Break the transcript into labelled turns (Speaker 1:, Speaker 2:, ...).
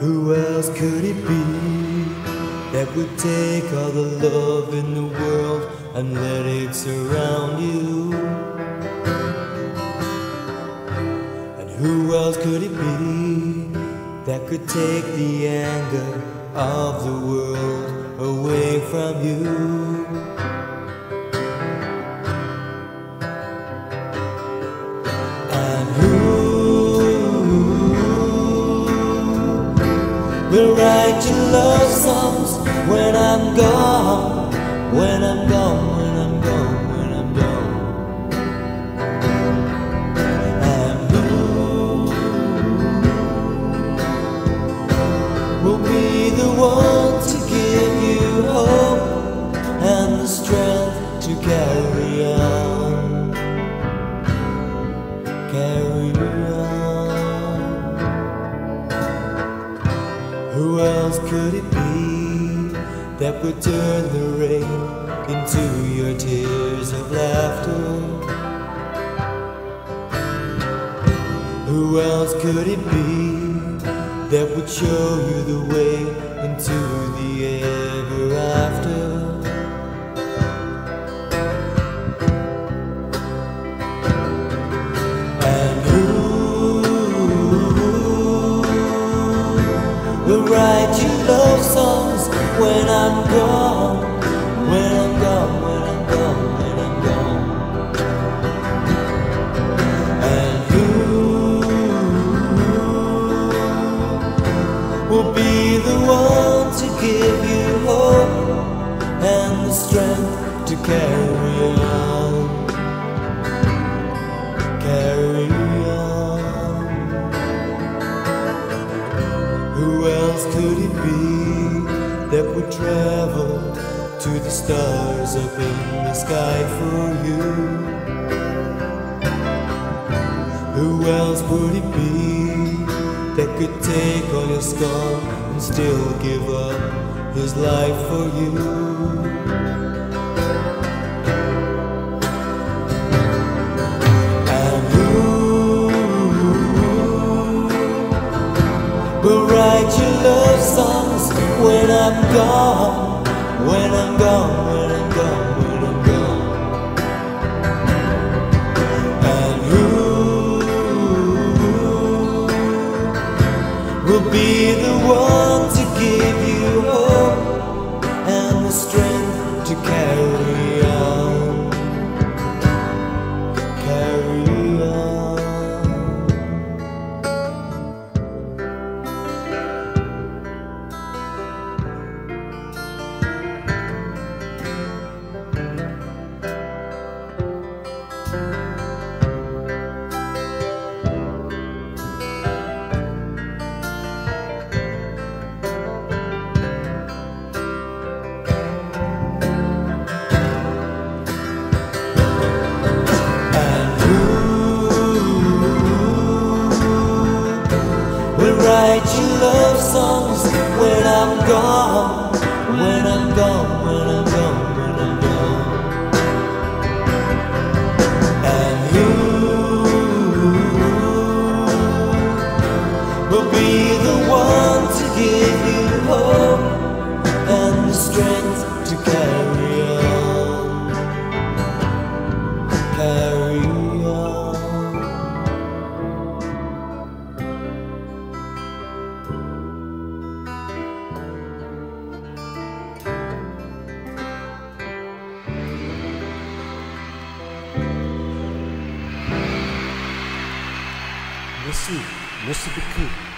Speaker 1: Who else could it be that would take all the love in the world and let it surround you? And who else could it be that could take the anger of the world away from you? Will write you love songs when I'm gone? When I'm gone, when I'm gone, when I'm gone. And who will be the one to give you hope and the strength to carry on? Carry on. Could it be that would turn the rain into your tears of laughter? Who else could it be that would show you the way into the ever When I'm gone, when I'm gone, when I'm gone. And who will be the one to give you hope and the strength to carry on? Travel to the stars up in the sky for you? Who else would it be that could take all your scorn and still give up his life for you? When I'm gone? When I'm gone, when I'm gone, when I'm gone. And who will be the one write you love songs when I'm gone? When I'm gone, when I'm gone,
Speaker 2: nesi, nesi bikri.